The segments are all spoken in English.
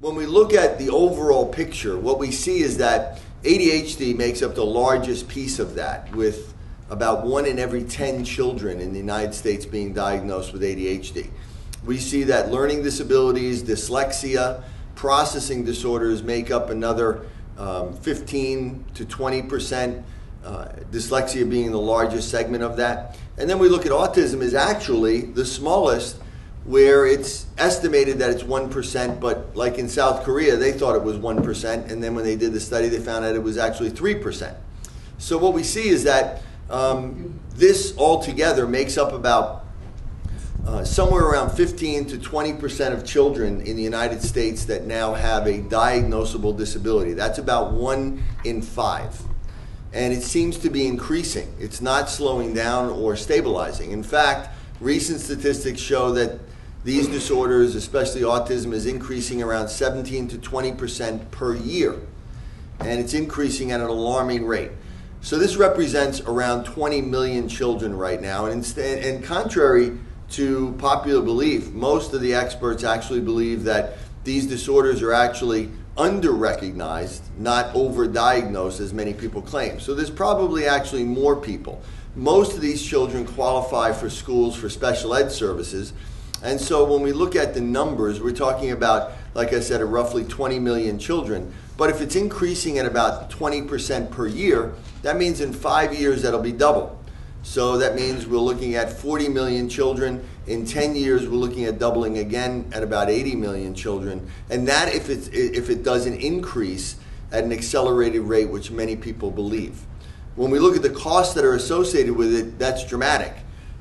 when we look at the overall picture, what we see is that ADHD makes up the largest piece of that, with about one in every 10 children in the United States being diagnosed with ADHD. We see that learning disabilities, dyslexia, processing disorders make up another um, 15 to 20 percent, uh, dyslexia being the largest segment of that. And then we look at autism as actually the smallest where it's estimated that it's 1%, but like in South Korea, they thought it was 1%, and then when they did the study, they found out it was actually 3%. So what we see is that um, this altogether makes up about uh, somewhere around 15 to 20% of children in the United States that now have a diagnosable disability. That's about one in five. And it seems to be increasing. It's not slowing down or stabilizing. In fact, recent statistics show that these disorders, especially autism, is increasing around 17 to 20 percent per year, and it's increasing at an alarming rate. So this represents around 20 million children right now, and instead, and contrary to popular belief, most of the experts actually believe that these disorders are actually under-recognized, not over-diagnosed as many people claim. So there's probably actually more people. Most of these children qualify for schools for special ed services and so when we look at the numbers, we're talking about, like I said, roughly 20 million children. But if it's increasing at about 20% per year, that means in five years that'll be double. So that means we're looking at 40 million children. In 10 years, we're looking at doubling again at about 80 million children. And that, if, it's, if it doesn't increase at an accelerated rate, which many people believe. When we look at the costs that are associated with it, that's dramatic.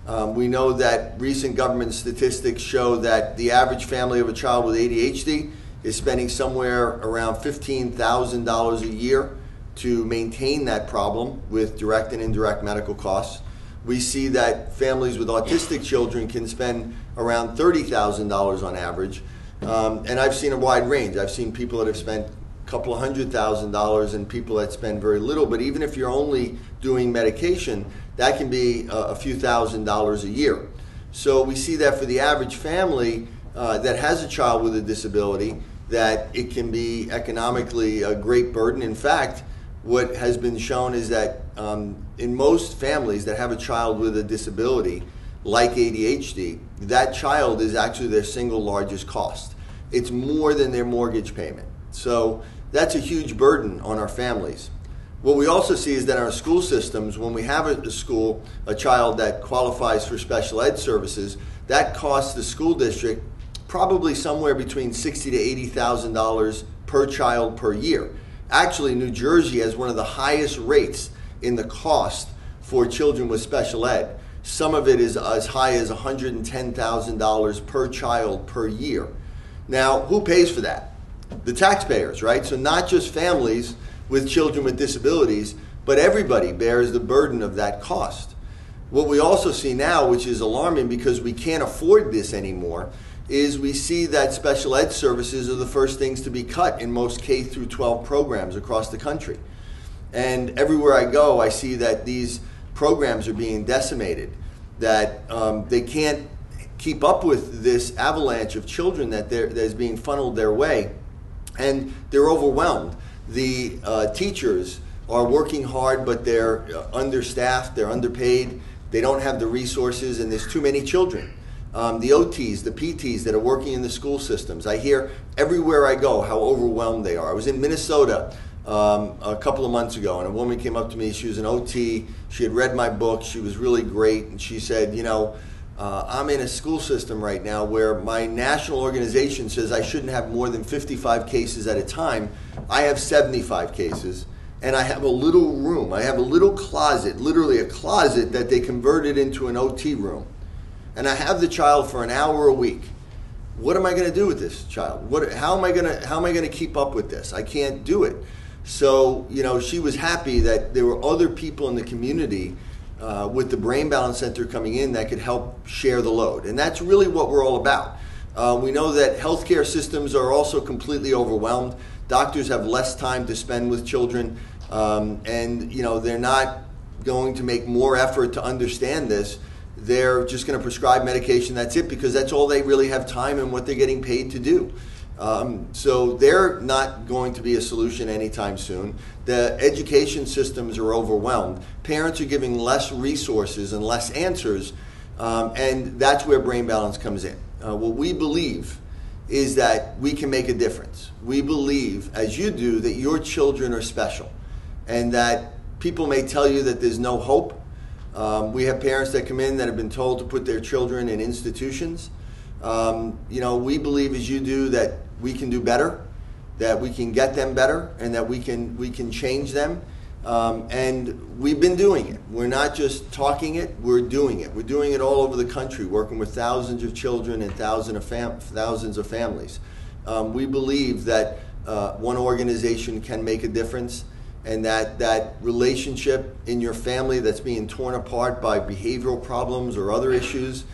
Um, we know that recent government statistics show that the average family of a child with ADHD is spending somewhere around $15,000 a year to maintain that problem with direct and indirect medical costs. We see that families with autistic children can spend around $30,000 on average. Um, and I've seen a wide range. I've seen people that have spent a couple of hundred thousand dollars and people that spend very little. But even if you're only doing medication, that can be a, few thousand dollars a year. So we see that for the average family uh, that has a child with a disability, that it can be economically a great burden. In fact, what has been shown is that um, in most families that have a child with a disability, like ADHD, that child is actually their single largest cost. It's more than their mortgage payment. So that's a huge burden on our families. What we also see is that our school systems, when we have a, school, a child that qualifies for special ed services, that costs the school district probably somewhere between sixty to eighty thousand dollars per child per year. Actually, New Jersey has one of the highest rates in the cost for children with special ed. Some of it is as high as $110,000 per child per year. Now, who pays for that? The taxpayers, right? So, not just families with children with disabilities, but everybody bears the burden of that cost. What we also see now, which is alarming because we can't afford this anymore, is we see that special ed services are the first things to be cut in most K through 12 programs across the country. And everywhere I go, I see that these programs are being decimated, that um, they can't keep up with this avalanche of children that, that is being funneled their way, and they're overwhelmed the uh, teachers are working hard, but they're uh, understaffed, they're underpaid, they don't have the resources, and there's too many children. Um, the OTs, the PTs that are working in the school systems, I hear everywhere I go how overwhelmed they are. I was in Minnesota um, a couple of months ago, and a woman came up to me. She was an OT. She had read my book. She was really great, and she said, "You know, uh, I'm in a school system right now where my national organization says I shouldn't have more than 55 cases at a time. I have 75 cases, and I have a little room. I have a little closet, literally a closet that they converted into an OT room. And I have the child for an hour a week. What am I going to do with this child? What, how am I going to how am I going to keep up with this? I can't do it. So you know, she was happy that there were other people in the community uh, with the Brain Balance Center coming in that could help share the load. And that's really what we're all about. Uh, we know that healthcare systems are also completely overwhelmed. Doctors have less time to spend with children, um, and you know they're not going to make more effort to understand this. They're just going to prescribe medication. That's it because that's all they really have time and what they're getting paid to do. Um, so they're not going to be a solution anytime soon. The education systems are overwhelmed. Parents are giving less resources and less answers, um, and that's where Brain Balance comes in. Uh, what we believe is that we can make a difference. We believe, as you do, that your children are special, and that people may tell you that there's no hope. Um, we have parents that come in that have been told to put their children in institutions. Um, you know, we believe, as you do, that we can do better, that we can get them better, and that we can we can change them. Um, and we've been doing it. We're not just talking it; we're doing it. We're doing it all over the country, working with thousands of children and thousands of fam- thousands of families. Um, we believe that uh, one organization can make a difference, and that that relationship in your family that's being torn apart by behavioral problems or other issues,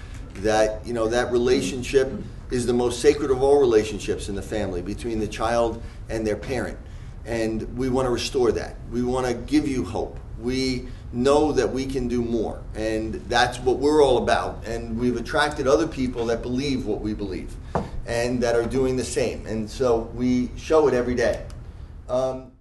that you know that relationship is the most sacred of all relationships in the family between the child and their parent. And we want to restore that. We want to give you hope. We know that we can do more. And that's what we're all about. And we've attracted other people that believe what we believe and that are doing the same. And so we show it every day. Um,